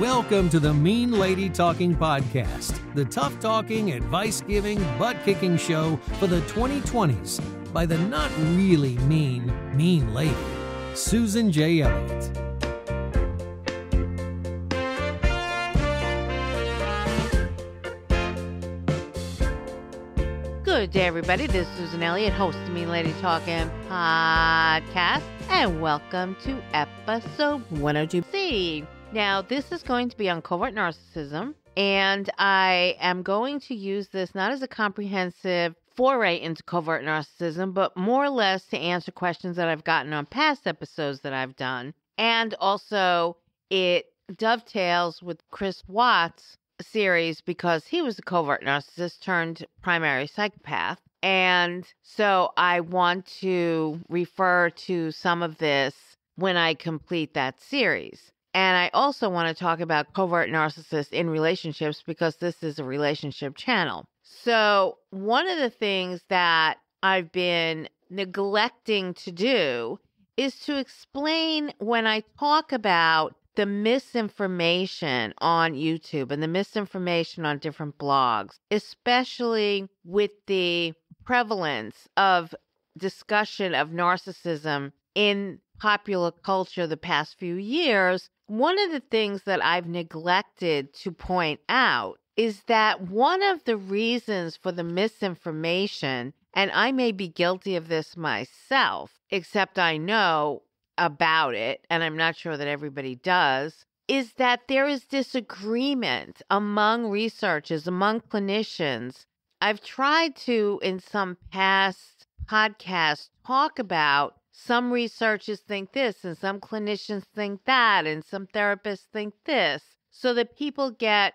Welcome to the Mean Lady Talking Podcast, the tough talking, advice giving, butt kicking show for the 2020s by the not really mean, mean lady, Susan J. Elliott. Good day, everybody. This is Susan Elliott, host of Mean Lady Talking Podcast, and welcome to episode 102C. Now, this is going to be on covert narcissism, and I am going to use this not as a comprehensive foray into covert narcissism, but more or less to answer questions that I've gotten on past episodes that I've done. And also, it dovetails with Chris Watts' series because he was a covert narcissist turned primary psychopath. And so I want to refer to some of this when I complete that series. And I also want to talk about covert narcissists in relationships because this is a relationship channel. So, one of the things that I've been neglecting to do is to explain when I talk about the misinformation on YouTube and the misinformation on different blogs, especially with the prevalence of discussion of narcissism in popular culture the past few years, one of the things that I've neglected to point out is that one of the reasons for the misinformation, and I may be guilty of this myself, except I know about it, and I'm not sure that everybody does, is that there is disagreement among researchers, among clinicians. I've tried to, in some past podcasts, talk about some researchers think this, and some clinicians think that, and some therapists think this, so that people get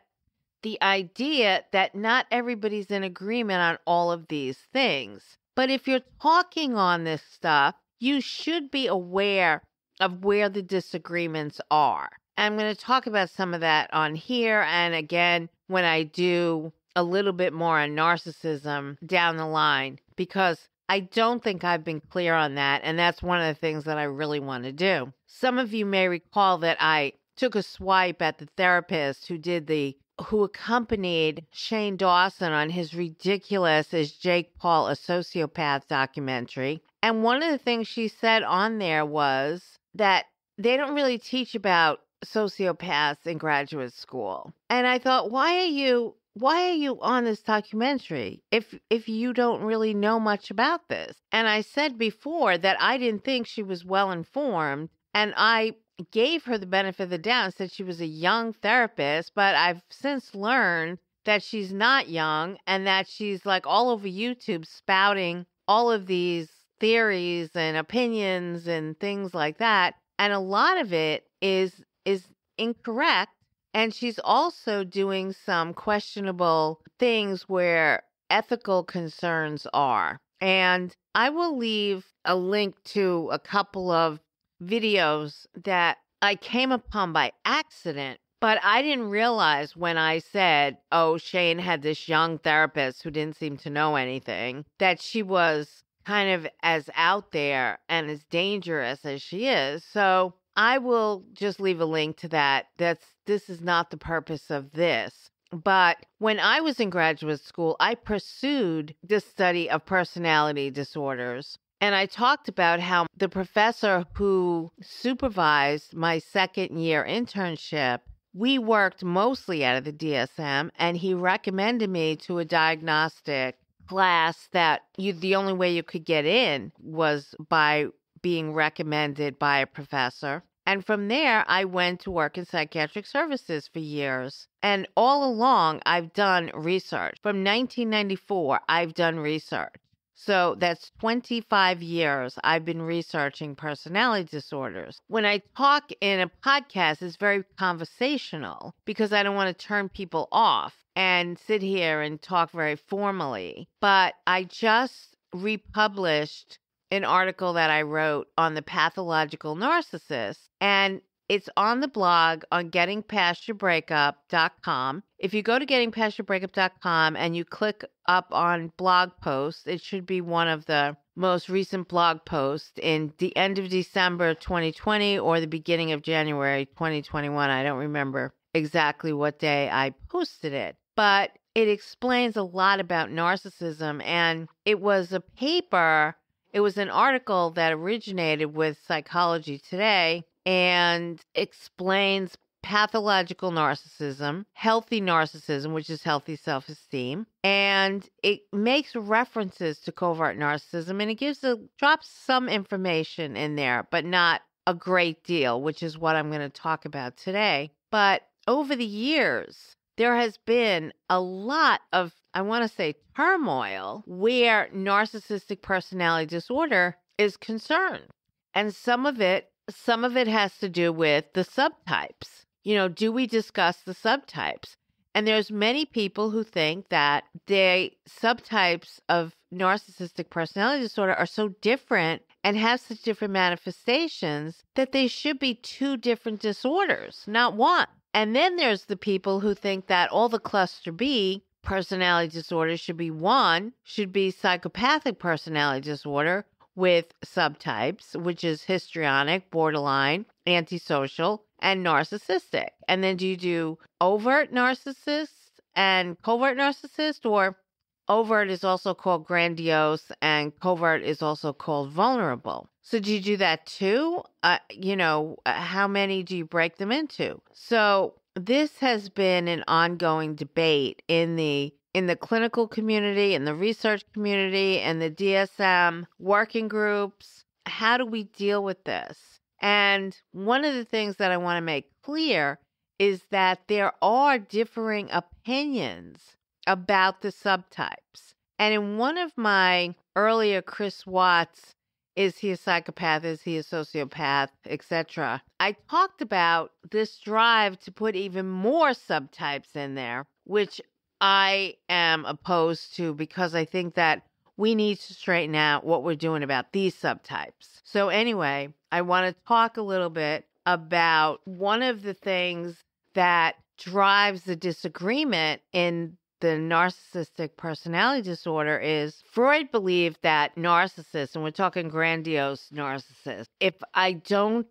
the idea that not everybody's in agreement on all of these things. But if you're talking on this stuff, you should be aware of where the disagreements are. I'm going to talk about some of that on here. And again, when I do a little bit more on narcissism down the line, because I don't think I've been clear on that. And that's one of the things that I really want to do. Some of you may recall that I took a swipe at the therapist who did the who accompanied Shane Dawson on his ridiculous as Jake Paul a sociopath documentary. And one of the things she said on there was that they don't really teach about sociopaths in graduate school. And I thought, why are you why are you on this documentary if if you don't really know much about this? And I said before that I didn't think she was well informed and I gave her the benefit of the doubt and said she was a young therapist, but I've since learned that she's not young and that she's like all over YouTube spouting all of these theories and opinions and things like that. And a lot of it is is incorrect. And she's also doing some questionable things where ethical concerns are. And I will leave a link to a couple of videos that I came upon by accident, but I didn't realize when I said, oh, Shane had this young therapist who didn't seem to know anything, that she was kind of as out there and as dangerous as she is. So I will just leave a link to that. That's this is not the purpose of this. But when I was in graduate school, I pursued the study of personality disorders. And I talked about how the professor who supervised my second year internship, we worked mostly out of the DSM, and he recommended me to a diagnostic class that you the only way you could get in was by being recommended by a professor. And from there, I went to work in psychiatric services for years. And all along, I've done research. From 1994, I've done research. So that's 25 years I've been researching personality disorders. When I talk in a podcast, it's very conversational because I don't want to turn people off and sit here and talk very formally. But I just republished an article that I wrote on the pathological narcissist, and it's on the blog on gettingpastyourbreakup.com. If you go to gettingpastyourbreakup.com and you click up on blog posts, it should be one of the most recent blog posts in the end of December 2020 or the beginning of January 2021. I don't remember exactly what day I posted it, but it explains a lot about narcissism. And it was a paper, it was an article that originated with Psychology Today and explains pathological narcissism, healthy narcissism, which is healthy self esteem, and it makes references to covert narcissism and it gives a drops some information in there, but not a great deal, which is what I'm going to talk about today. But over the years, there has been a lot of, I want to say, turmoil where narcissistic personality disorder is concerned. And some of it some of it has to do with the subtypes. You know, do we discuss the subtypes? And there's many people who think that the subtypes of narcissistic personality disorder are so different and have such different manifestations that they should be two different disorders, not one. And then there's the people who think that all the cluster B personality disorders should be one, should be psychopathic personality disorder with subtypes, which is histrionic, borderline, antisocial, and narcissistic. And then do you do overt narcissist and covert narcissist, or overt is also called grandiose and covert is also called vulnerable? So do you do that too? Uh, you know, uh, how many do you break them into? So this has been an ongoing debate in the in the clinical community, in the research community, and the DSM working groups. How do we deal with this? And one of the things that I want to make clear is that there are differing opinions about the subtypes. And in one of my earlier Chris Watts, is he a psychopath? Is he a sociopath? Etc. I talked about this drive to put even more subtypes in there, which I am opposed to because I think that we need to straighten out what we're doing about these subtypes. So, anyway, I want to talk a little bit about one of the things that drives the disagreement in the narcissistic personality disorder is Freud believed that narcissists, and we're talking grandiose narcissists, if I don't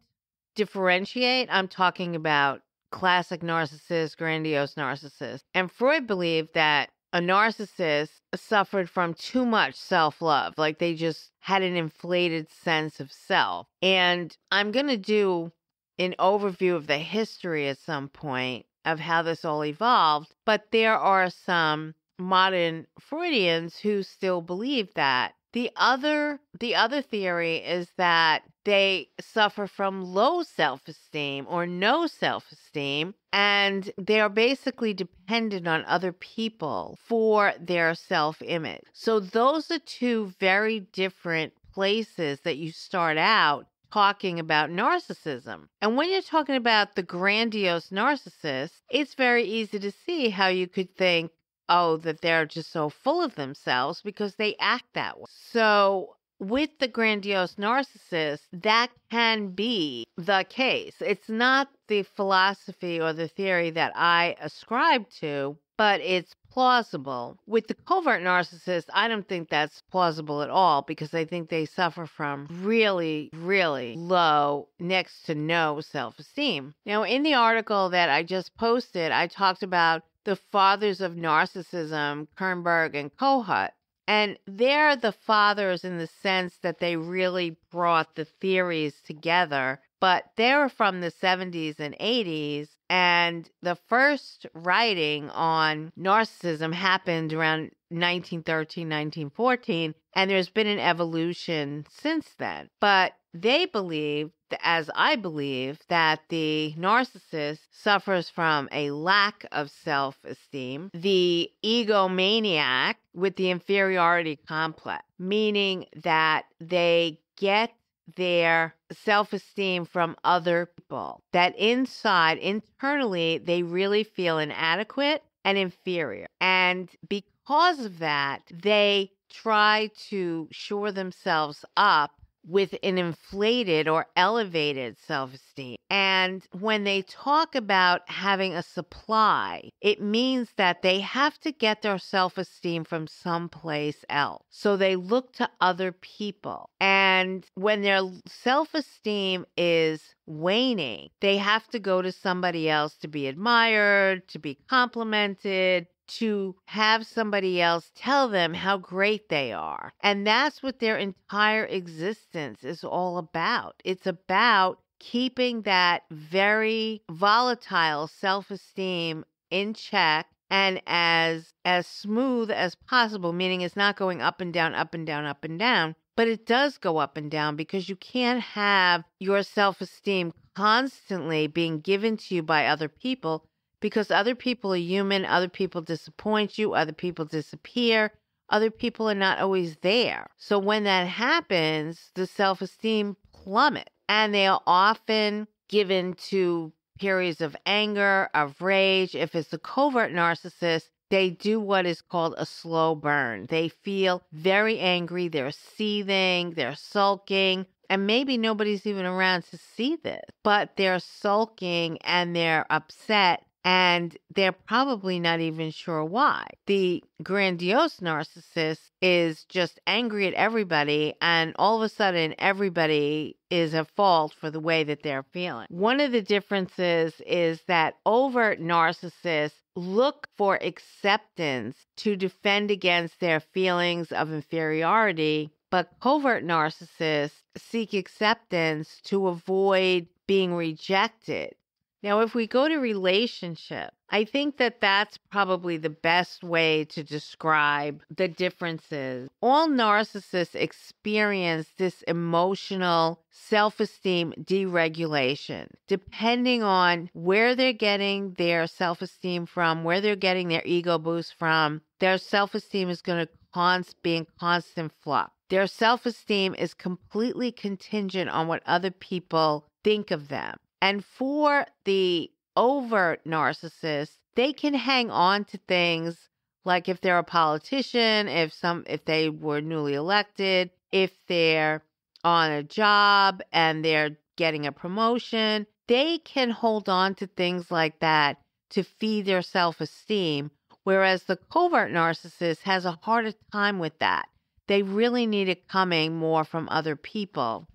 differentiate, I'm talking about classic narcissist, grandiose narcissist. And Freud believed that a narcissist suffered from too much self love. Like they just had an inflated sense of self. And I'm going to do an overview of the history at some point of how this all evolved. But there are some modern Freudians who still believe that. The other the other theory is that they suffer from low self-esteem or no self-esteem and they're basically dependent on other people for their self-image. So those are two very different places that you start out talking about narcissism. And when you're talking about the grandiose narcissist, it's very easy to see how you could think oh, that they're just so full of themselves because they act that way. So, with the grandiose narcissist, that can be the case. It's not the philosophy or the theory that I ascribe to, but it's plausible. With the covert narcissist, I don't think that's plausible at all because I think they suffer from really, really low, next to no self esteem. Now, in the article that I just posted, I talked about the fathers of narcissism, Kernberg and Kohut. And they're the fathers in the sense that they really brought the theories together, but they're from the 70s and 80s. And the first writing on narcissism happened around 1913, 1914, and there's been an evolution since then. But they believe as I believe, that the narcissist suffers from a lack of self esteem, the egomaniac with the inferiority complex, meaning that they get their self esteem from other people, that inside, internally, they really feel inadequate and inferior. And because of that, they try to shore themselves up with an inflated or elevated self esteem. And when they talk about having a supply, it means that they have to get their self esteem from someplace else. So they look to other people. And when their self esteem is waning, they have to go to somebody else to be admired, to be complimented, to have somebody else tell them how great they are. And that's what their entire existence is all about. It's about keeping that very volatile self-esteem in check and as as smooth as possible meaning it's not going up and down up and down up and down but it does go up and down because you can't have your self-esteem constantly being given to you by other people because other people are human, other people disappoint you, other people disappear, other people are not always there. So when that happens, the self esteem plummet and they are often given to periods of anger, of rage. If it's a covert narcissist, they do what is called a slow burn. They feel very angry, they're seething, they're sulking, and maybe nobody's even around to see this, but they're sulking and they're upset and they're probably not even sure why. The grandiose narcissist is just angry at everybody, and all of a sudden, everybody is at fault for the way that they're feeling. One of the differences is that overt narcissists look for acceptance to defend against their feelings of inferiority. But covert narcissists seek acceptance to avoid being rejected now, if we go to relationship, I think that that's probably the best way to describe the differences. All narcissists experience this emotional self esteem deregulation, depending on where they're getting their self esteem from, where they're getting their ego boost from. Their self esteem is going to const- be in constant flux. Their self esteem is completely contingent on what other people think of them. And for the overt narcissist, they can hang on to things like if they're a politician, if some if they were newly elected, if they're on a job and they're getting a promotion, they can hold on to things like that to feed their self-esteem, whereas the covert narcissist has a harder time with that. They really need it coming more from other people.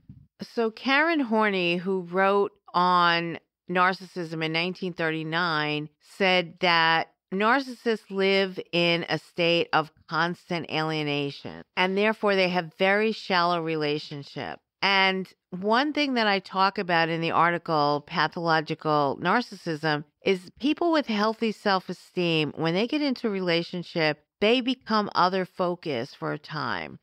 So Karen Horney, who wrote on narcissism in 1939 said that narcissists live in a state of constant alienation and therefore they have very shallow relationships. And one thing that I talk about in the article, Pathological Narcissism, is people with healthy self esteem, when they get into a relationship, they become other focused for a time.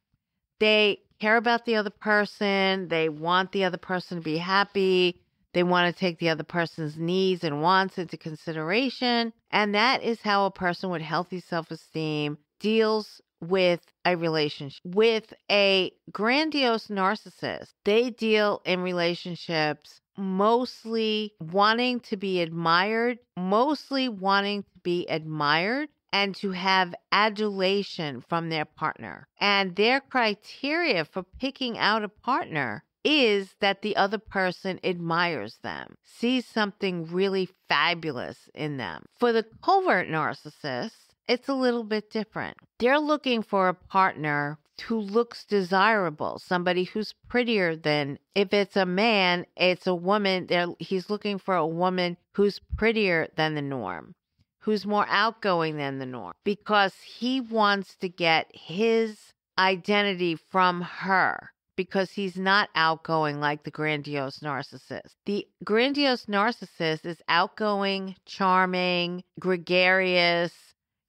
They care about the other person, they want the other person to be happy, they want to take the other person's needs and wants into consideration. And that is how a person with healthy self esteem deals with a relationship. With a grandiose narcissist, they deal in relationships mostly wanting to be admired, mostly wanting to be admired and to have adulation from their partner. And their criteria for picking out a partner is that the other person admires them, sees something really fabulous in them. For the covert narcissist, it's a little bit different. They're looking for a partner who looks desirable, somebody who's prettier than if it's a man, it's a woman. They're, he's looking for a woman who's prettier than the norm, who's more outgoing than the norm, because he wants to get his identity from her because he's not outgoing like the grandiose narcissist. The grandiose narcissist is outgoing, charming, gregarious.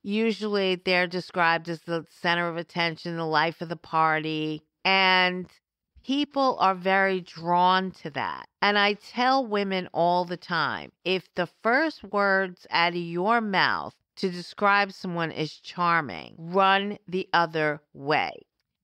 Usually they're described as the center of attention, the life of the party. And people are very drawn to that. And I tell women all the time if the first words out of your mouth to describe someone is charming, run the other way.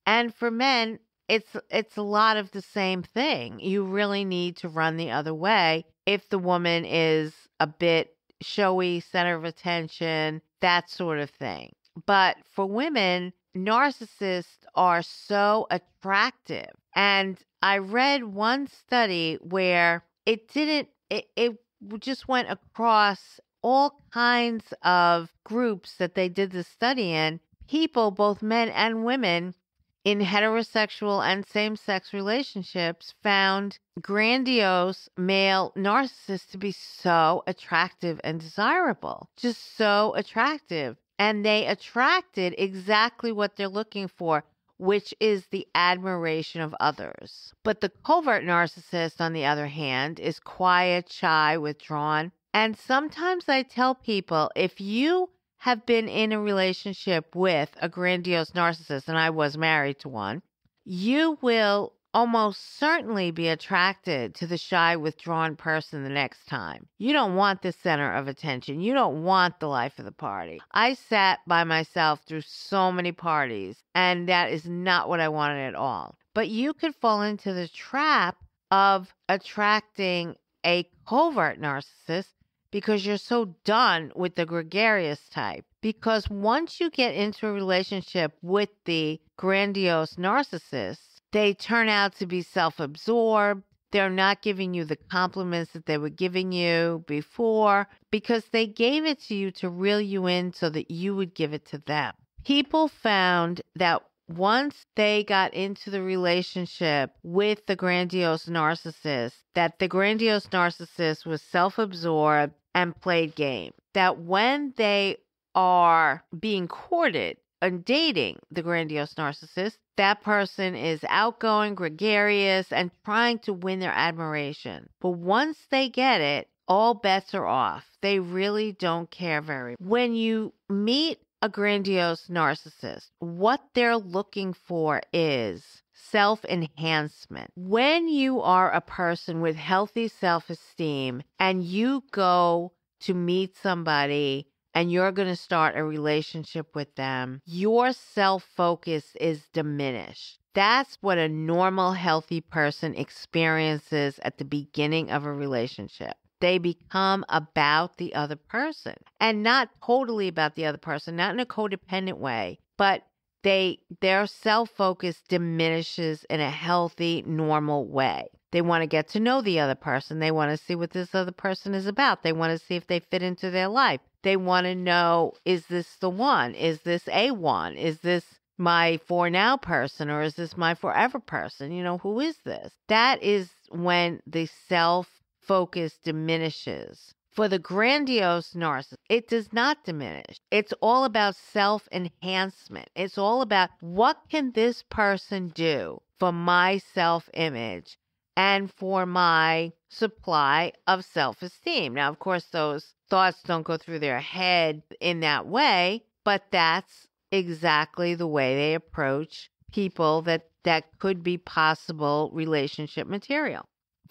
And for men, it's it's a lot of the same thing. You really need to run the other way if the woman is a bit showy, center of attention, that sort of thing. But for women, narcissists are so attractive. And I read one study where it didn't, it, it just went across all kinds of groups that they did the study in. People, both men and women, in heterosexual and same sex relationships found grandiose male narcissists to be so attractive and desirable. Just so attractive. And they attracted exactly what they're looking for, which is the admiration of others. But the covert narcissist, on the other hand, is quiet, shy, withdrawn. And sometimes I tell people if you have been in a relationship with a grandiose narcissist, and I was married to one, you will almost certainly be attracted to the shy, withdrawn person the next time. You don't want the center of attention. You don't want the life of the party. I sat by myself through so many parties, and that is not what I wanted at all. But you could fall into the trap of attracting a covert narcissist because you're so done with the gregarious type. Because once you get into a relationship with the grandiose narcissist, they turn out to be self absorbed. They're not giving you the compliments that they were giving you before because they gave it to you to reel you in so that you would give it to them. People found that once they got into the relationship with the grandiose narcissist, that the grandiose narcissist was self absorbed and played game. That when they are being courted and dating the grandiose narcissist, that person is outgoing, gregarious, and trying to win their admiration. But once they get it, all bets are off. They really don't care very. Much. When you meet a grandiose narcissist, what they're looking for is self enhancement. When you are a person with healthy self esteem and you go to meet somebody and you're going to start a relationship with them, your self focus is diminished. That's what a normal, healthy person experiences at the beginning of a relationship. They become about the other person and not totally about the other person, not in a codependent way, but they their self focus diminishes in a healthy, normal way. They want to get to know the other person. They want to see what this other person is about. They want to see if they fit into their life. They want to know is this the one? Is this a one? Is this my for now person or is this my forever person? You know, who is this? That is when the self focus diminishes. For the grandiose narcissist, it does not diminish. It's all about self enhancement. It's all about what can this person do for my self image and for my supply of self esteem. Now, of course, those thoughts don't go through their head in that way, but that's exactly the way they approach people that that could be possible relationship material.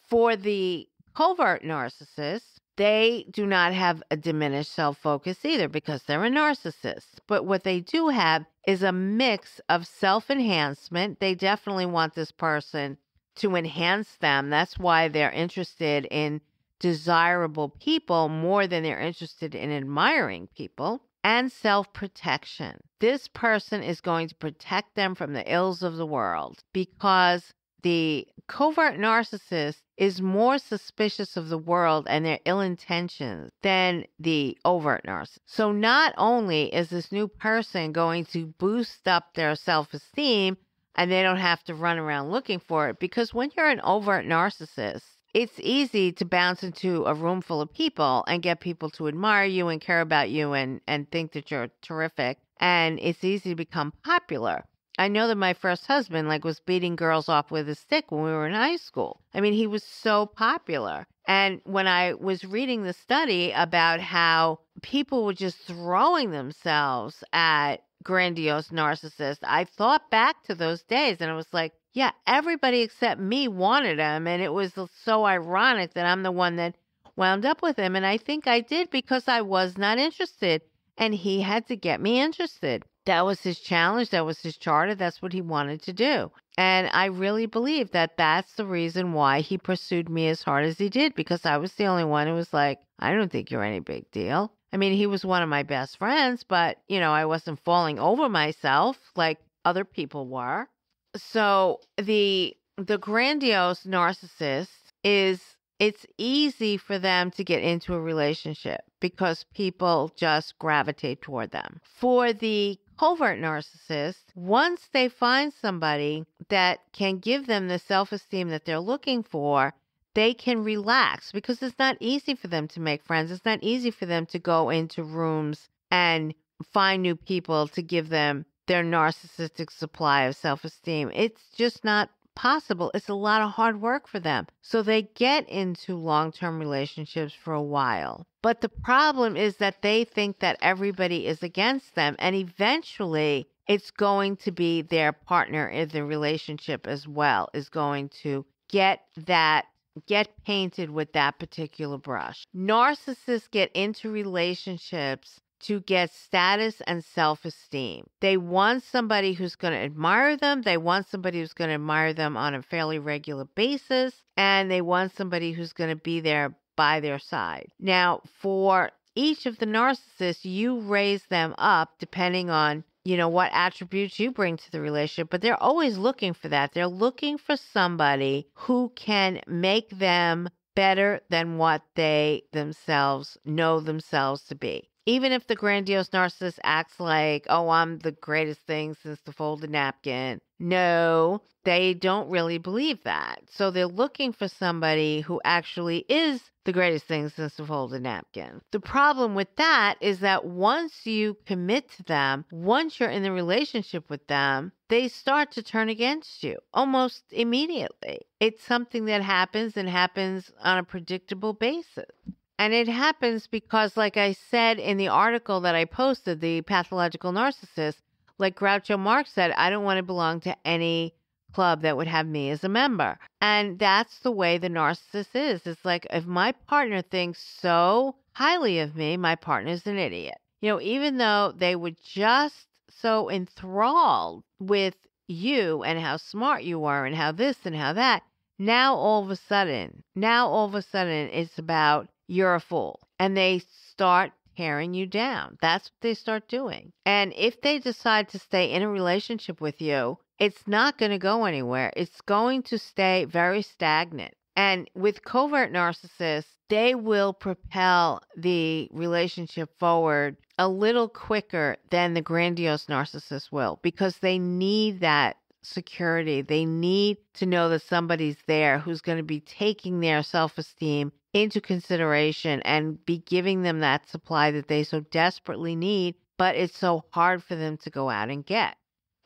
For the covert narcissists, they do not have a diminished self focus either because they're a narcissist. But what they do have is a mix of self enhancement. They definitely want this person to enhance them. That's why they're interested in desirable people more than they're interested in admiring people. And self protection. This person is going to protect them from the ills of the world because the covert narcissist is more suspicious of the world and their ill intentions than the overt narcissist. So, not only is this new person going to boost up their self esteem, and they don't have to run around looking for it. Because when you're an overt narcissist, it's easy to bounce into a room full of people and get people to admire you and care about you and, and think that you're terrific. And it's easy to become popular. I know that my first husband like was beating girls off with a stick when we were in high school. I mean, he was so popular. And when I was reading the study about how people were just throwing themselves at grandiose narcissists, I thought back to those days and I was like, yeah, everybody except me wanted him. And it was so ironic that I'm the one that wound up with him. And I think I did because I was not interested. And he had to get me interested. That was his challenge. That was his charter. That's what he wanted to do. And I really believe that that's the reason why he pursued me as hard as he did because I was the only one who was like, I don't think you're any big deal. I mean, he was one of my best friends, but, you know, I wasn't falling over myself like other people were. So the the grandiose narcissist is it's easy for them to get into a relationship because people just gravitate toward them. For the covert narcissist, once they find somebody that can give them the self esteem that they're looking for, they can relax because it's not easy for them to make friends. It's not easy for them to go into rooms and find new people to give them their narcissistic supply of self esteem. It's just not possible. It's a lot of hard work for them. So they get into long term relationships for a while. But the problem is that they think that everybody is against them. And eventually, it's going to be their partner in the relationship as well, is going to get that get painted with that particular brush. Narcissists get into relationships to get status and self esteem. They want somebody who's going to admire them. They want somebody who's going to admire them on a fairly regular basis. And they want somebody who's going to be there by their side. Now, for each of the narcissists, you raise them up depending on you know what attributes you bring to the relationship but they're always looking for that they're looking for somebody who can make them better than what they themselves know themselves to be even if the grandiose narcissist acts like, oh, I'm the greatest thing since the folded napkin, no, they don't really believe that. So they're looking for somebody who actually is the greatest thing since the folded napkin. The problem with that is that once you commit to them, once you're in the relationship with them, they start to turn against you almost immediately. It's something that happens and happens on a predictable basis. And it happens because, like I said in the article that I posted, the pathological narcissist, like Groucho Marx said, I don't want to belong to any club that would have me as a member. And that's the way the narcissist is. It's like if my partner thinks so highly of me, my partner's an idiot. You know, even though they were just so enthralled with you and how smart you are and how this and how that, now all of a sudden, now all of a sudden it's about you're a fool. And they start tearing you down. That's what they start doing. And if they decide to stay in a relationship with you, it's not going to go anywhere. It's going to stay very stagnant. And with covert narcissists, they will propel the relationship forward a little quicker than the grandiose narcissist will because they need that security. They need to know that somebody's there who's going to be taking their self esteem into consideration and be giving them that supply that they so desperately need, but it's so hard for them to go out and get.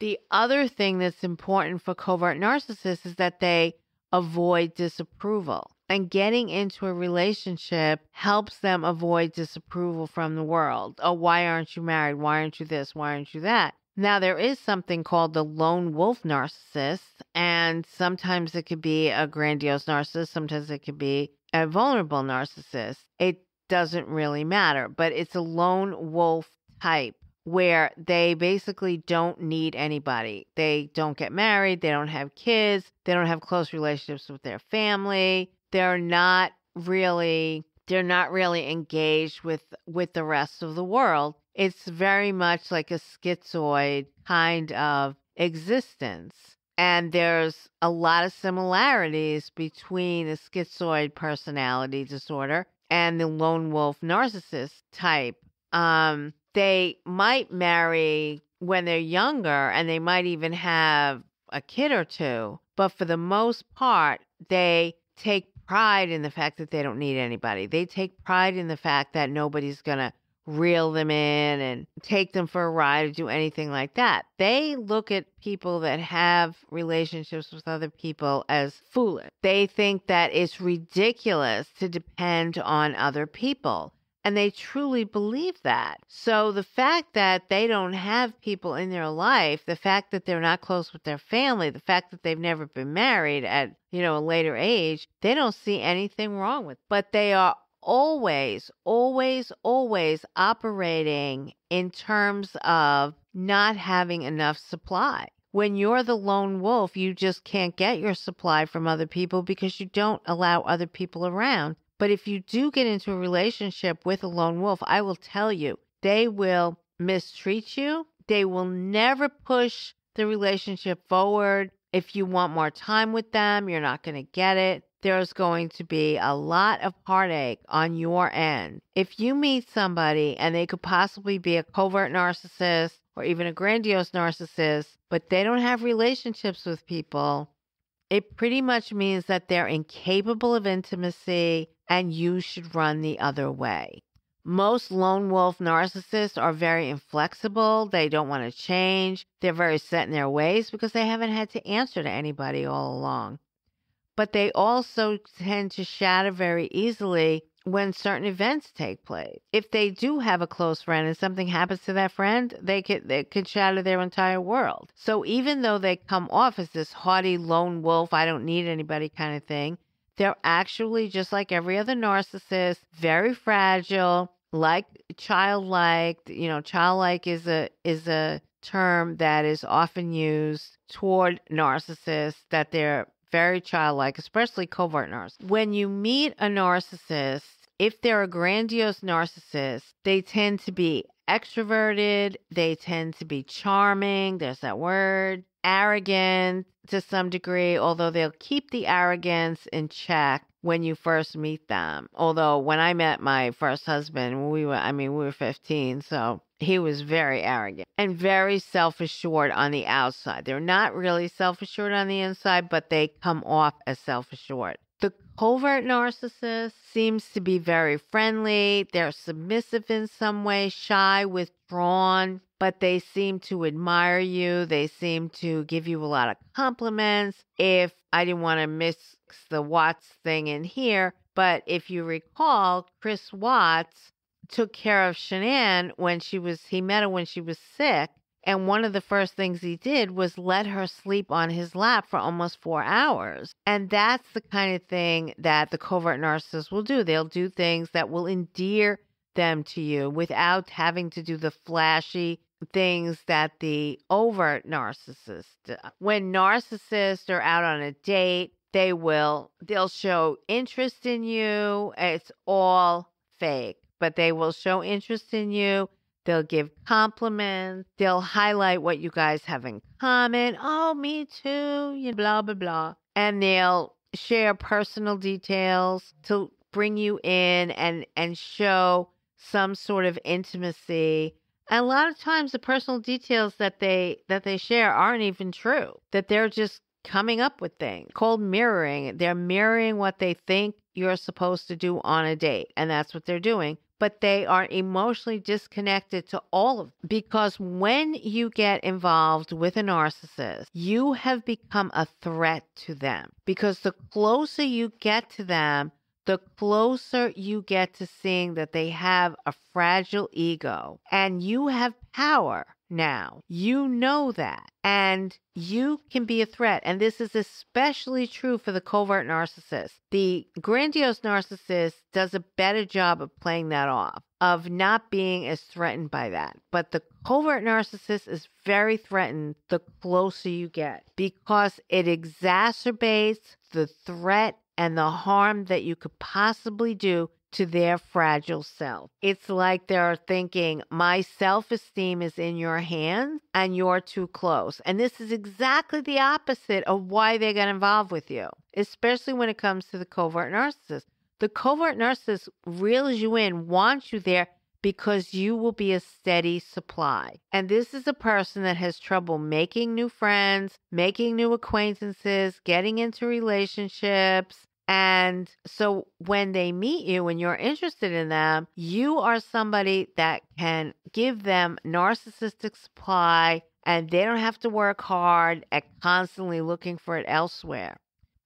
The other thing that's important for covert narcissists is that they avoid disapproval. And getting into a relationship helps them avoid disapproval from the world. Oh, why aren't you married? Why aren't you this? Why aren't you that? Now, there is something called the lone wolf narcissist, and sometimes it could be a grandiose narcissist, sometimes it could be a vulnerable narcissist. It doesn't really matter, but it's a lone wolf type where they basically don't need anybody. They don't get married, they don't have kids, they don't have close relationships with their family. They're not really they're not really engaged with with the rest of the world. It's very much like a schizoid kind of existence. And there's a lot of similarities between the schizoid personality disorder and the lone wolf narcissist type. Um, they might marry when they're younger and they might even have a kid or two, but for the most part, they take pride in the fact that they don't need anybody. They take pride in the fact that nobody's going to reel them in and take them for a ride or do anything like that. They look at people that have relationships with other people as foolish. They think that it's ridiculous to depend on other people. And they truly believe that. So the fact that they don't have people in their life, the fact that they're not close with their family, the fact that they've never been married at, you know, a later age, they don't see anything wrong with. It. But they are always, always, always operating in terms of not having enough supply. When you're the lone wolf, you just can't get your supply from other people because you don't allow other people around. But if you do get into a relationship with a lone wolf, I will tell you, they will mistreat you. They will never push the relationship forward. If you want more time with them, you're not going to get it. There's going to be a lot of heartache on your end. If you meet somebody and they could possibly be a covert narcissist or even a grandiose narcissist, but they don't have relationships with people, it pretty much means that they're incapable of intimacy and you should run the other way. Most lone wolf narcissists are very inflexible. They don't want to change. They're very set in their ways because they haven't had to answer to anybody all along. But they also tend to shatter very easily when certain events take place. If they do have a close friend and something happens to that friend, they could they could shatter their entire world. So even though they come off as this haughty lone wolf, I don't need anybody kind of thing, they're actually just like every other narcissist, very fragile, like childlike. You know, childlike is a is a term that is often used toward narcissists that they're very childlike, especially covert narcissists. When you meet a narcissist, if they're a grandiose narcissist, they tend to be extroverted, they tend to be charming, there's that word, arrogant to some degree, although they'll keep the arrogance in check when you first meet them. Although when I met my first husband, we were I mean, we were 15, so he was very arrogant and very self assured on the outside. They're not really self assured on the inside, but they come off as self assured. The covert narcissist seems to be very friendly. They're submissive in some way, shy, withdrawn, but they seem to admire you. They seem to give you a lot of compliments. If I didn't want to the Watts thing in here, but if you recall, Chris Watts took care of Shanann when she was, he met her when she was sick. And one of the first things he did was let her sleep on his lap for almost four hours. And that's the kind of thing that the covert narcissist will do. They'll do things that will endear them to you without having to do the flashy things that the overt narcissist. Uh, when narcissists are out on a date, they will they'll show interest in you. It's all fake, but they will show interest in you. They'll give compliments. They'll highlight what you guys have in common. Oh, me too. You blah blah blah. And they'll share personal details to bring you in and and show some sort of intimacy. And a lot of times the personal details that they that they share aren't even true. That they're just coming up with things called mirroring. They're mirroring what they think you're supposed to do on a date, and that's what they're doing. But they are emotionally disconnected to all of because when you get involved with a narcissist, you have become a threat to them. Because the closer you get to them, the closer you get to seeing that they have a fragile ego and you have power now. You know that. And you can be a threat. And this is especially true for the covert narcissist. The grandiose narcissist does a better job of playing that off, of not being as threatened by that. But the covert narcissist is very threatened the closer you get because it exacerbates the threat and the harm that you could possibly do to their fragile self. It's like they're thinking, my self esteem is in your hands and you're too close. And this is exactly the opposite of why they got involved with you, especially when it comes to the covert narcissist. The covert narcissist reels you in, wants you there because you will be a steady supply. And this is a person that has trouble making new friends, making new acquaintances, getting into relationships, and so when they meet you and you're interested in them, you are somebody that can give them narcissistic supply and they don't have to work hard at constantly looking for it elsewhere.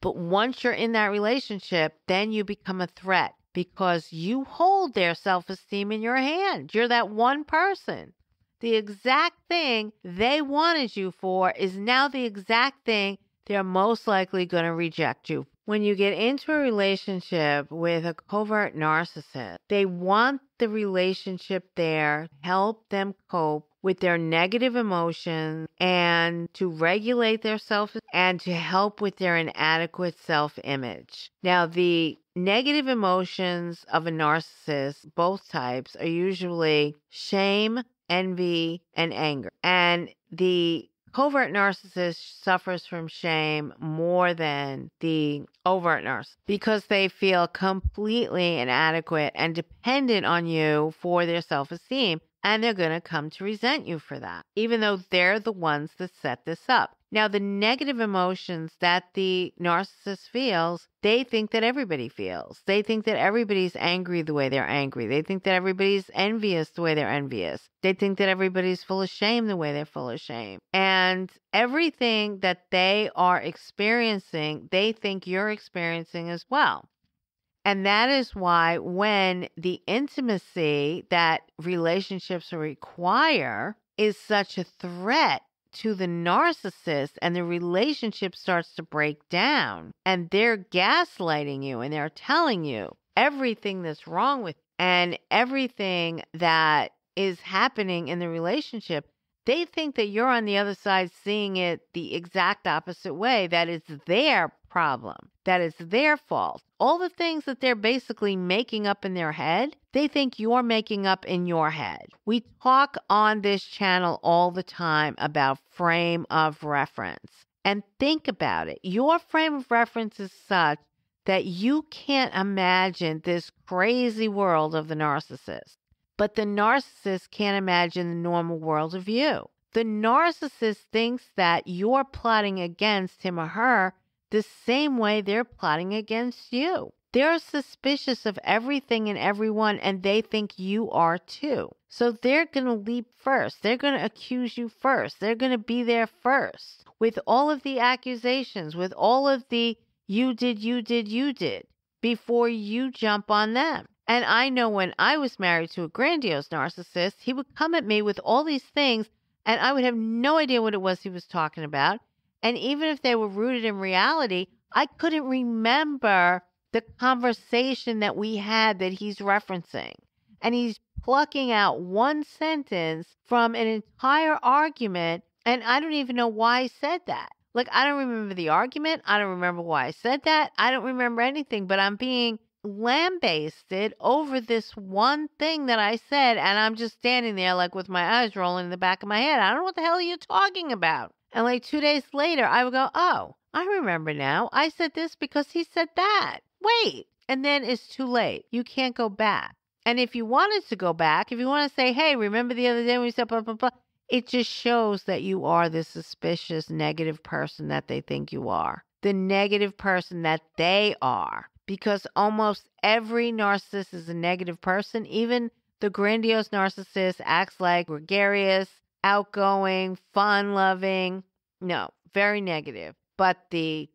But once you're in that relationship, then you become a threat because you hold their self esteem in your hand. You're that one person. The exact thing they wanted you for is now the exact thing they're most likely going to reject you when you get into a relationship with a covert narcissist, they want the relationship there, to help them cope with their negative emotions and to regulate their self and to help with their inadequate self image. Now, the negative emotions of a narcissist, both types, are usually shame, envy, and anger. And the covert narcissist suffers from shame more than the overt narcissist because they feel completely inadequate and dependent on you for their self esteem. And they're going to come to resent you for that, even though they're the ones that set this up. Now, the negative emotions that the narcissist feels, they think that everybody feels. They think that everybody's angry the way they're angry. They think that everybody's envious the way they're envious. They think that everybody's full of shame the way they're full of shame. And everything that they are experiencing, they think you're experiencing as well. And that is why, when the intimacy that relationships require is such a threat to the narcissist and the relationship starts to break down and they're gaslighting you and they're telling you everything that's wrong with and everything that is happening in the relationship they think that you're on the other side seeing it the exact opposite way that it's their problem that it's their fault all the things that they're basically making up in their head, they think you're making up in your head. We talk on this channel all the time about frame of reference. And think about it. Your frame of reference is such that you can't imagine this crazy world of the narcissist. But the narcissist can't imagine the normal world of you. The narcissist thinks that you're plotting against him or her the same way they're plotting against you. They're suspicious of everything and everyone, and they think you are too. So they're going to leap first. They're going to accuse you first. They're going to be there first with all of the accusations, with all of the you did, you did, you did before you jump on them. And I know when I was married to a grandiose narcissist, he would come at me with all these things, and I would have no idea what it was he was talking about. And even if they were rooted in reality, I couldn't remember the conversation that we had that he's referencing. And he's plucking out one sentence from an entire argument. And I don't even know why I said that. Like, I don't remember the argument. I don't remember why I said that. I don't remember anything, but I'm being lambasted over this one thing that I said. And I'm just standing there, like, with my eyes rolling in the back of my head. I don't know what the hell you're you talking about. And like two days later, I would go, Oh, I remember now. I said this because he said that. Wait. And then it's too late. You can't go back. And if you wanted to go back, if you want to say, Hey, remember the other day when we said blah, blah, blah, it just shows that you are the suspicious, negative person that they think you are, the negative person that they are. Because almost every narcissist is a negative person. Even the grandiose narcissist acts like gregarious, outgoing, fun loving. No, very negative. But the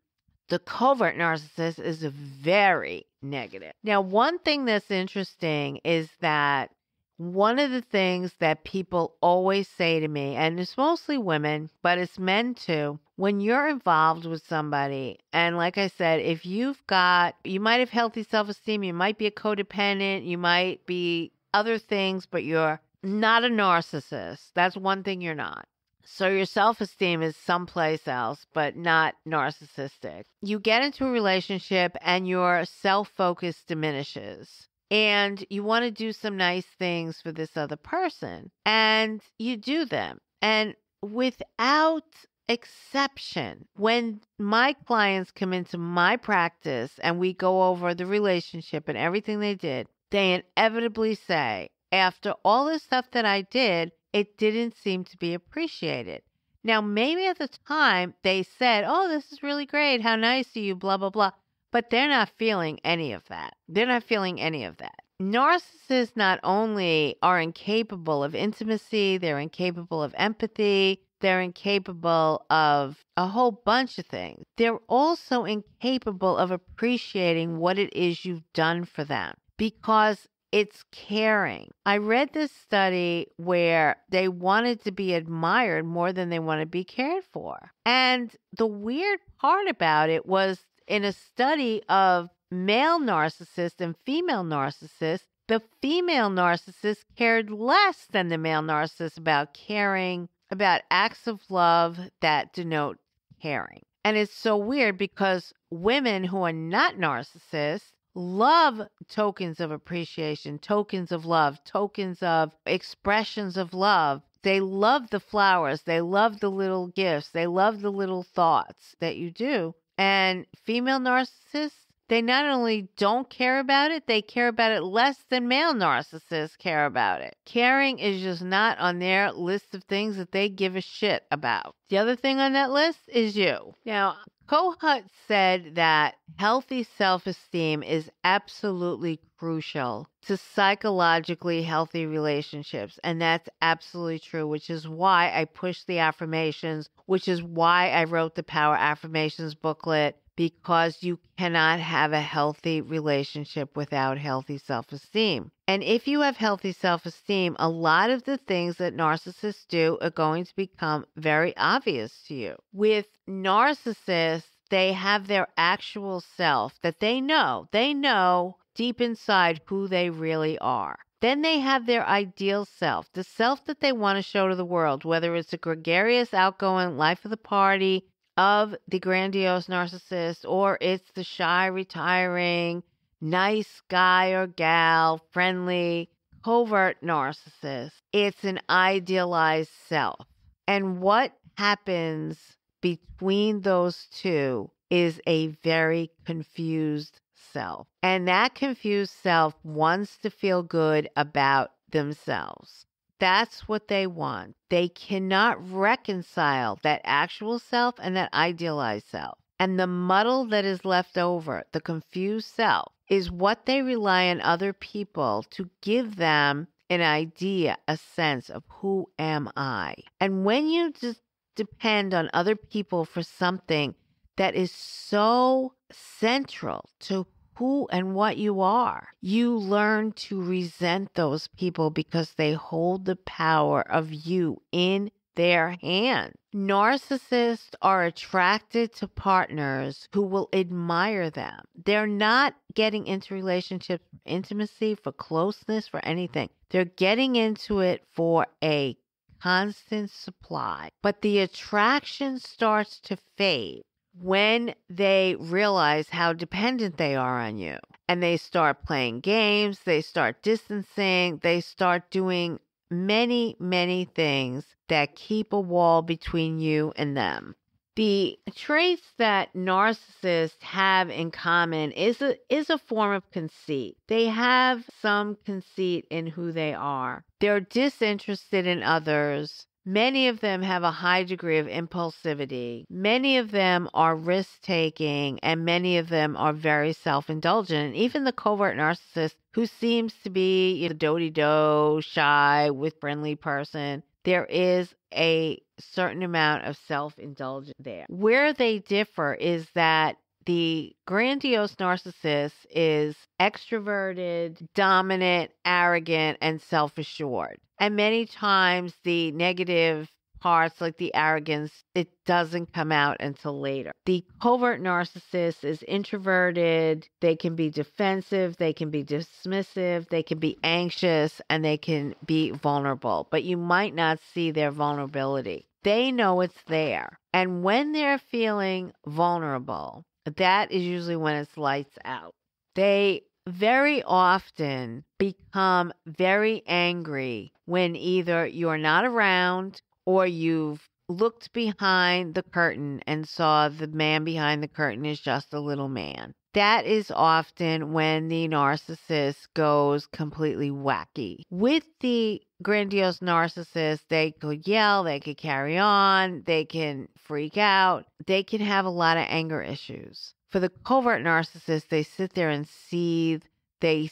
the covert narcissist is very negative. Now, one thing that's interesting is that one of the things that people always say to me, and it's mostly women, but it's men too, when you're involved with somebody, and like I said, if you've got, you might have healthy self esteem, you might be a codependent, you might be other things, but you're not a narcissist. That's one thing you're not. So your self esteem is someplace else, but not narcissistic. You get into a relationship and your self focus diminishes. And you want to do some nice things for this other person. And you do them. And without exception, when my clients come into my practice and we go over the relationship and everything they did, they inevitably say, after all the stuff that I did, it didn't seem to be appreciated. Now, maybe at the time they said, Oh, this is really great. How nice of you, blah, blah, blah. But they're not feeling any of that. They're not feeling any of that. Narcissists not only are incapable of intimacy, they're incapable of empathy, they're incapable of a whole bunch of things. They're also incapable of appreciating what it is you've done for them because it's caring. I read this study where they wanted to be admired more than they want to be cared for. And the weird part about it was in a study of male narcissists and female narcissists, the female narcissist cared less than the male narcissist about caring, about acts of love that denote caring. And it's so weird because women who are not narcissists love tokens of appreciation, tokens of love, tokens of expressions of love. They love the flowers, they love the little gifts, they love the little thoughts that you do. And female narcissists, they not only don't care about it, they care about it less than male narcissists care about it. Caring is just not on their list of things that they give a shit about. The other thing on that list is you. Now, Kohut said that healthy self esteem is absolutely crucial to psychologically healthy relationships. And that's absolutely true, which is why I push the affirmations, which is why I wrote the Power Affirmations booklet, because you cannot have a healthy relationship without healthy self esteem. And if you have healthy self esteem, a lot of the things that narcissists do are going to become very obvious to you. With narcissists, they have their actual self that they know. They know deep inside who they really are. Then they have their ideal self, the self that they want to show to the world, whether it's a gregarious, outgoing life of the party, of the grandiose narcissist, or it's the shy, retiring, nice guy or gal, friendly, covert narcissist. It's an idealized self. And what happens between those two is a very confused self. And that confused self wants to feel good about themselves. That's what they want. They cannot reconcile that actual self and that idealized self. And the muddle that is left over, the confused self, is what they rely on other people to give them an idea, a sense of who am I. And when you just depend on other people for something that is so central to who and what you are. You learn to resent those people because they hold the power of you in their hand. Narcissists are attracted to partners who will admire them. They're not getting into relationships for intimacy, for closeness, for anything. They're getting into it for a constant supply. But the attraction starts to fade when they realize how dependent they are on you and they start playing games, they start distancing, they start doing many, many things that keep a wall between you and them. The traits that narcissists have in common is a, is a form of conceit. They have some conceit in who they are. They're disinterested in others. Many of them have a high degree of impulsivity. Many of them are risk taking, and many of them are very self indulgent. And even the covert narcissist, who seems to be you know, doty do, shy, with friendly person, there is a certain amount of self indulgence there. Where they differ is that the grandiose narcissist is extroverted, dominant, arrogant, and self assured. And many times the negative parts, like the arrogance, it doesn't come out until later. The covert narcissist is introverted. They can be defensive, they can be dismissive, they can be anxious, and they can be vulnerable. But you might not see their vulnerability. They know it's there. And when they're feeling vulnerable, that is usually when it's lights out. They very often become very angry when either you're not around or you've looked behind the curtain and saw the man behind the curtain is just a little man. That is often when the narcissist goes completely wacky. With the grandiose narcissist, they could yell, they could carry on, they can freak out, they can have a lot of anger issues. For the covert narcissist, they sit there and seethe, they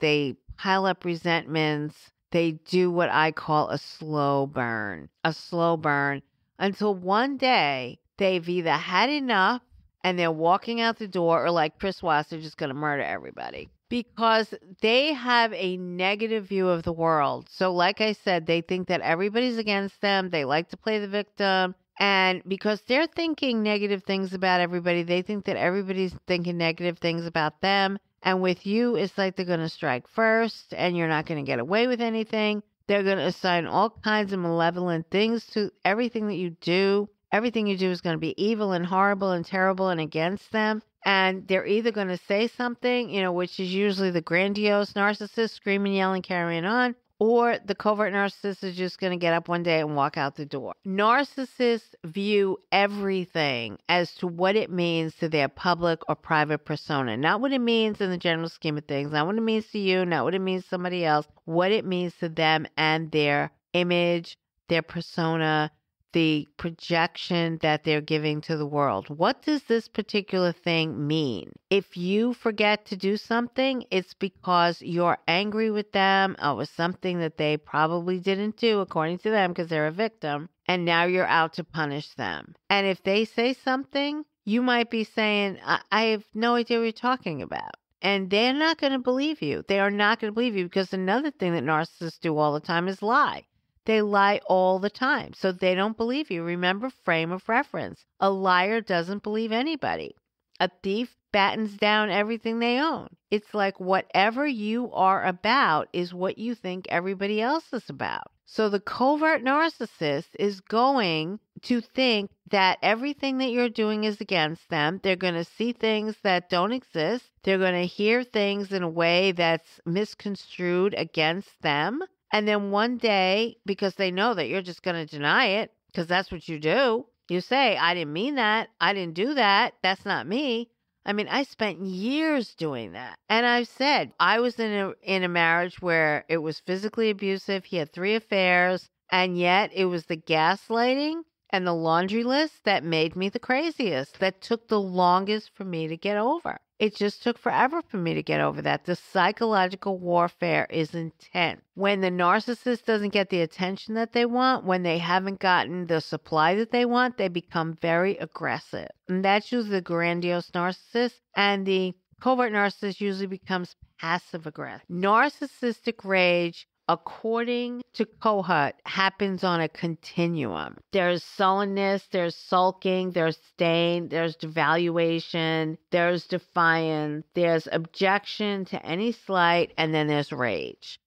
they pile up resentments, they do what I call a slow burn, a slow burn until one day they've either had enough and they're walking out the door, or like Chris Watts, they're just going to murder everybody because they have a negative view of the world. So, like I said, they think that everybody's against them. They like to play the victim. And because they're thinking negative things about everybody, they think that everybody's thinking negative things about them. And with you, it's like they're going to strike first and you're not going to get away with anything. They're going to assign all kinds of malevolent things to everything that you do. Everything you do is going to be evil and horrible and terrible and against them. And they're either going to say something, you know, which is usually the grandiose narcissist screaming, yelling, carrying on, or the covert narcissist is just going to get up one day and walk out the door. Narcissists view everything as to what it means to their public or private persona, not what it means in the general scheme of things, not what it means to you, not what it means to somebody else, what it means to them and their image, their persona, the projection that they're giving to the world. What does this particular thing mean? If you forget to do something, it's because you're angry with them over something that they probably didn't do according to them because they're a victim, and now you're out to punish them. And if they say something, you might be saying, I, I have no idea what you're talking about. And they're not going to believe you. They are not going to believe you because another thing that narcissists do all the time is lie. They lie all the time, so they don't believe you. Remember, frame of reference. A liar doesn't believe anybody. A thief battens down everything they own. It's like whatever you are about is what you think everybody else is about. So the covert narcissist is going to think that everything that you're doing is against them. They're going to see things that don't exist. They're going to hear things in a way that's misconstrued against them. And then one day, because they know that you're just going to deny it, because that's what you do, you say, I didn't mean that. I didn't do that. That's not me. I mean, I spent years doing that. And I've said I was in a in a marriage where it was physically abusive. He had three affairs, and yet it was the gaslighting and the laundry list that made me the craziest, that took the longest for me to get over. It just took forever for me to get over that. The psychological warfare is intense. When the narcissist doesn't get the attention that they want, when they haven't gotten the supply that they want, they become very aggressive. And that's usually the grandiose narcissist. And the covert narcissist usually becomes passive aggressive. Narcissistic rage according to Kohut, happens on a continuum. There's sullenness, there's sulking, there's stain, there's devaluation, there's defiance, there's objection to any slight, and then there's rage.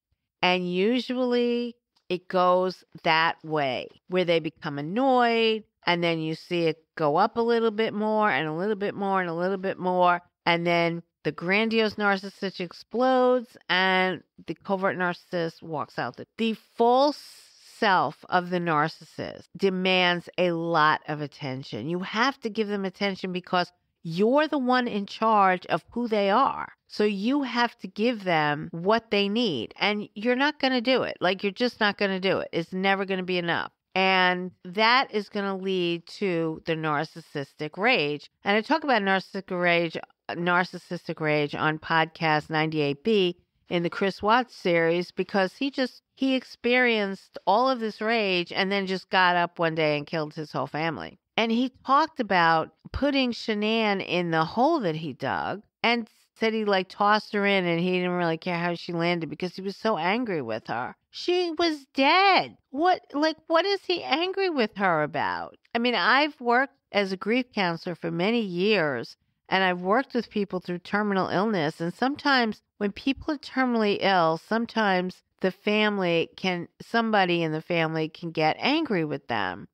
And usually it goes that way, where they become annoyed, and then you see it go up a little bit more, and a little bit more, and a little bit more, and then the grandiose narcissist explodes and the covert narcissist walks out. The false self of the narcissist demands a lot of attention. You have to give them attention because you're the one in charge of who they are. So you have to give them what they need. And you're not going to do it. Like, you're just not going to do it. It's never going to be enough. And that is going to lead to the narcissistic rage. And I talk about narcissistic rage narcissistic rage on podcast 98B in the Chris Watts series because he just he experienced all of this rage and then just got up one day and killed his whole family. And he talked about putting Shanann in the hole that he dug and said he like tossed her in and he didn't really care how she landed because he was so angry with her. She was dead. What like what is he angry with her about? I mean, I've worked as a grief counselor for many years and I've worked with people through terminal illness. And sometimes when people are terminally ill, sometimes the family can, somebody in the family can get angry with them.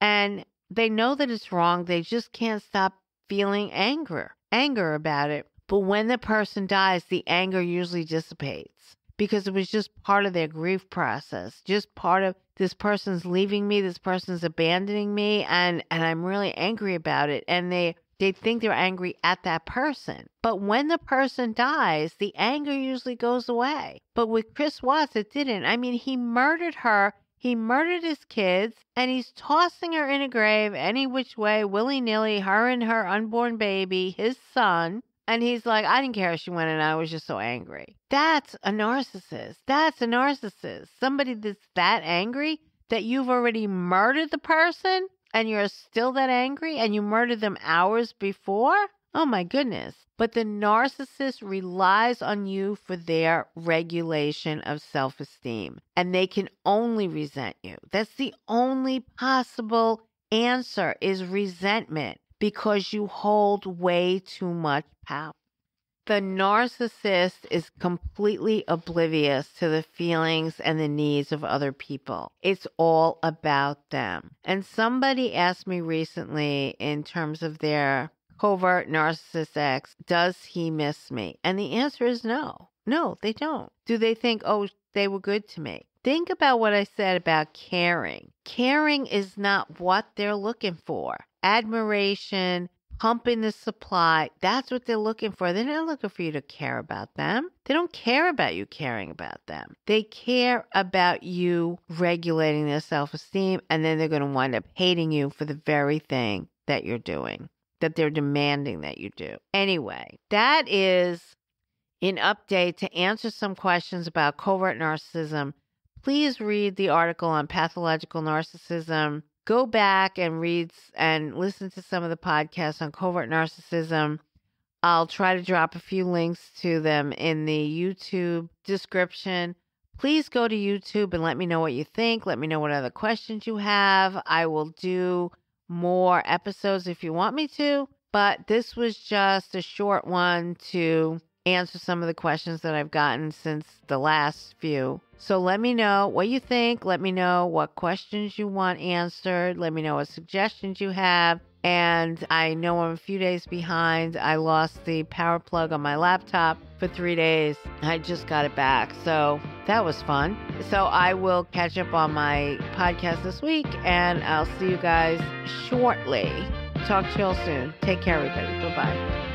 And they know that it's wrong. They just can't stop feeling anger, anger about it. But when the person dies, the anger usually dissipates because it was just part of their grief process, just part of this person's leaving me, this person's abandoning me, and and I'm really angry about it. And they they think they're angry at that person. But when the person dies, the anger usually goes away. But with Chris Watts, it didn't. I mean, he murdered her. He murdered his kids and he's tossing her in a grave any which way, willy nilly, her and her unborn baby, his son. And he's like, I didn't care if she went and I was just so angry. That's a narcissist. That's a narcissist. Somebody that's that angry that you've already murdered the person and you're still that angry and you murdered them hours before? Oh my goodness. But the narcissist relies on you for their regulation of self esteem, and they can only resent you. That's the only possible answer is resentment because you hold way too much power. The narcissist is completely oblivious to the feelings and the needs of other people. It's all about them. And somebody asked me recently, in terms of their covert narcissist ex, does he miss me? And the answer is no. No, they don't. Do they think, oh, they were good to me? Think about what I said about caring. Caring is not what they're looking for. Admiration, pumping the supply. That's what they're looking for. They're not looking for you to care about them. They don't care about you caring about them. They care about you regulating their self esteem, and then they're going to wind up hating you for the very thing that you're doing, that they're demanding that you do. Anyway, that is an update to answer some questions about covert narcissism. Please read the article on pathological narcissism go back and read and listen to some of the podcasts on covert narcissism. I'll try to drop a few links to them in the YouTube description. Please go to YouTube and let me know what you think. Let me know what other questions you have. I will do more episodes if you want me to, but this was just a short one to answer some of the questions that I've gotten since the last few. So let me know what you think. Let me know what questions you want answered. Let me know what suggestions you have. And I know I'm a few days behind. I lost the power plug on my laptop for three days. I just got it back. So that was fun. So I will catch up on my podcast this week and I'll see you guys shortly. Talk to you all soon. Take care, everybody. Bye bye.